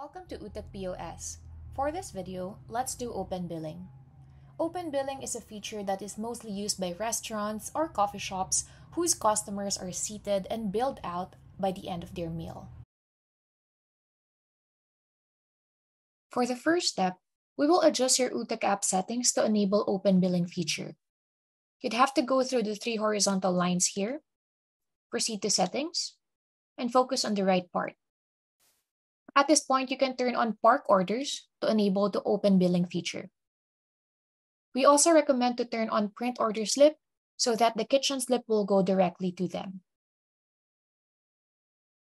Welcome to Utak POS. For this video, let's do open billing. Open billing is a feature that is mostly used by restaurants or coffee shops whose customers are seated and billed out by the end of their meal. For the first step, we will adjust your Utak app settings to enable open billing feature. You'd have to go through the three horizontal lines here, proceed to settings, and focus on the right part. At this point, you can turn on park orders to enable the open billing feature. We also recommend to turn on print order slip so that the kitchen slip will go directly to them.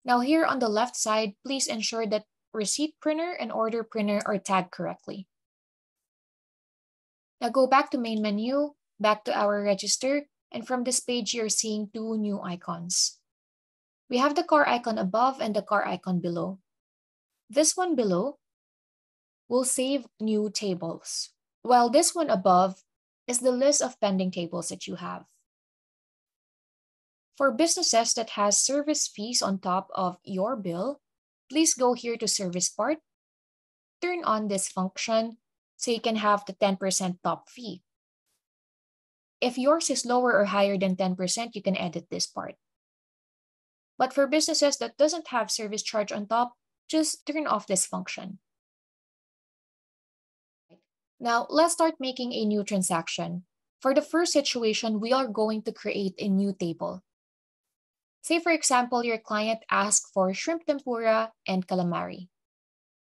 Now here on the left side, please ensure that receipt printer and order printer are tagged correctly. Now go back to main menu, back to our register, and from this page, you're seeing two new icons. We have the car icon above and the car icon below. This one below will save new tables, while this one above is the list of pending tables that you have. For businesses that has service fees on top of your bill, please go here to service part, turn on this function so you can have the 10% top fee. If yours is lower or higher than 10%, you can edit this part. But for businesses that doesn't have service charge on top, just turn off this function. Now, let's start making a new transaction. For the first situation, we are going to create a new table. Say, for example, your client asks for shrimp tempura and calamari.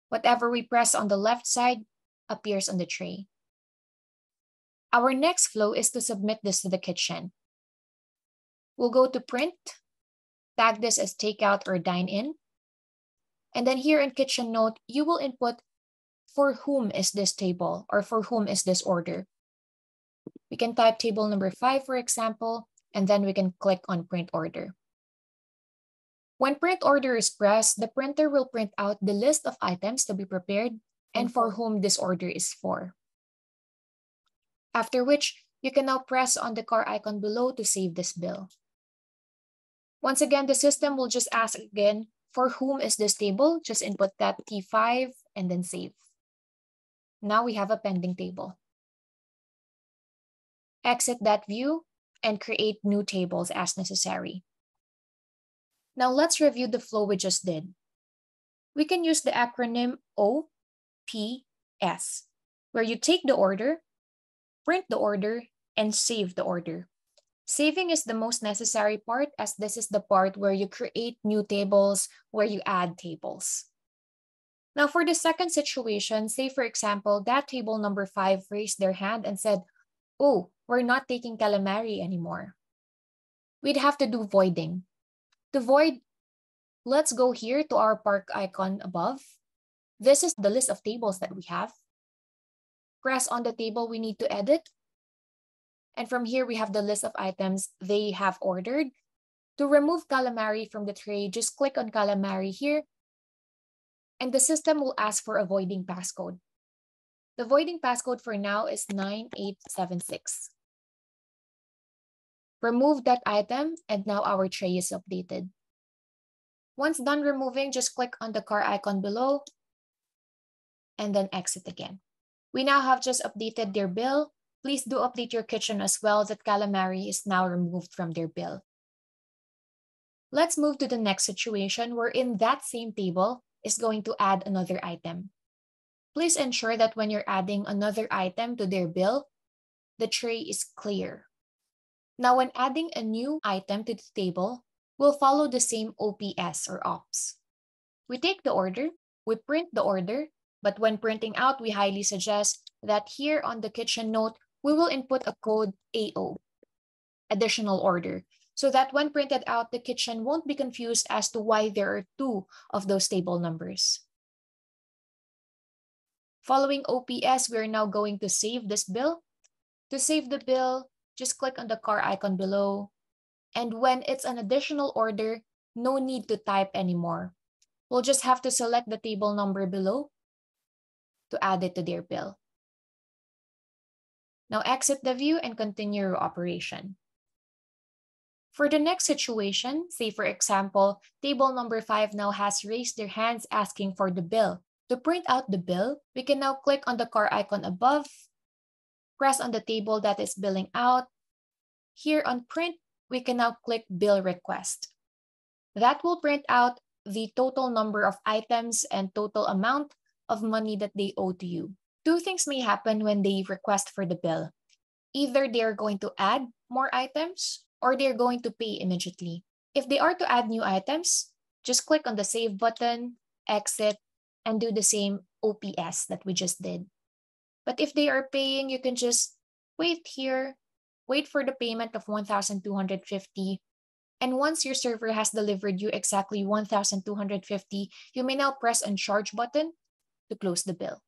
Whatever we press on the left side appears on the tray. Our next flow is to submit this to the kitchen. We'll go to print, tag this as takeout or dine in, and then here in kitchen note, you will input for whom is this table or for whom is this order. We can type table number five, for example, and then we can click on print order. When print order is pressed, the printer will print out the list of items to be prepared and for mm-hmm. whom this order is for. After which, you can now press on the car icon below to save this bill. Once again, the system will just ask again for whom is this table? Just input that T5 and then save. Now we have a pending table. Exit that view and create new tables as necessary. Now let's review the flow we just did. We can use the acronym OPS, where you take the order, print the order, and save the order. Saving is the most necessary part as this is the part where you create new tables, where you add tables. Now for the second situation, say for example, that table number five raised their hand and said, oh, we're not taking calamari anymore. We'd have to do voiding. To void, let's go here to our park icon above. This is the list of tables that we have. Press on the table we need to edit and from here, we have the list of items they have ordered. To remove calamari from the tray, just click on calamari here. And the system will ask for a voiding passcode. The voiding passcode for now is 9876. Remove that item, and now our tray is updated. Once done removing, just click on the car icon below, and then exit again. We now have just updated their bill, Please do update your kitchen as well that calamari is now removed from their bill. Let's move to the next situation wherein that same table is going to add another item. Please ensure that when you're adding another item to their bill, the tray is clear. Now, when adding a new item to the table, we'll follow the same OPS or OPS. We take the order, we print the order, but when printing out, we highly suggest that here on the kitchen note, we will input a code AO, additional order, so that when printed out, the kitchen won't be confused as to why there are two of those table numbers. Following OPS, we're now going to save this bill. To save the bill, just click on the car icon below. And when it's an additional order, no need to type anymore. We'll just have to select the table number below to add it to their bill. Now exit the view and continue your operation. For the next situation, say for example, table number five now has raised their hands asking for the bill. To print out the bill, we can now click on the car icon above, press on the table that is billing out. Here on print, we can now click bill request. That will print out the total number of items and total amount of money that they owe to you. Two things may happen when they request for the bill. Either they are going to add more items or they're going to pay immediately. If they are to add new items, just click on the Save button, exit, and do the same OPS that we just did. But if they are paying, you can just wait here, wait for the payment of 1,250. And once your server has delivered you exactly 1,250, you may now press on Charge button to close the bill.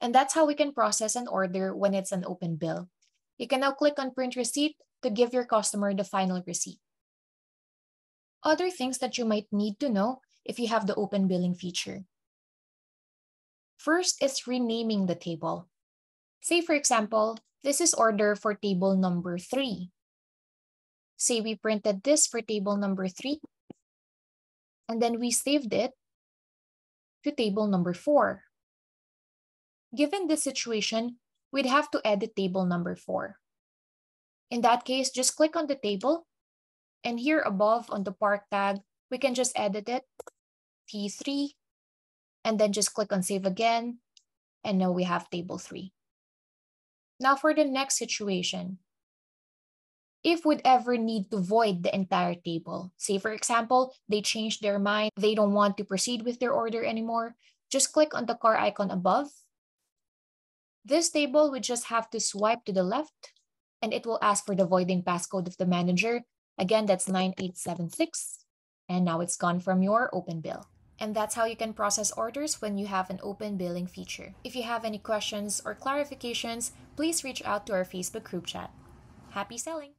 And that's how we can process an order when it's an open bill. You can now click on Print Receipt to give your customer the final receipt. Other things that you might need to know if you have the open billing feature. First is renaming the table. Say, for example, this is order for table number three. Say we printed this for table number three, and then we saved it to table number four. Given this situation, we'd have to edit table number four. In that case, just click on the table. And here above on the park tag, we can just edit it, T3, and then just click on save again. And now we have table three. Now for the next situation, if we'd ever need to void the entire table, say for example, they changed their mind, they don't want to proceed with their order anymore, just click on the car icon above. This table we just have to swipe to the left and it will ask for the voiding passcode of the manager. Again, that's 9876. And now it's gone from your open bill. And that's how you can process orders when you have an open billing feature. If you have any questions or clarifications, please reach out to our Facebook group chat. Happy selling!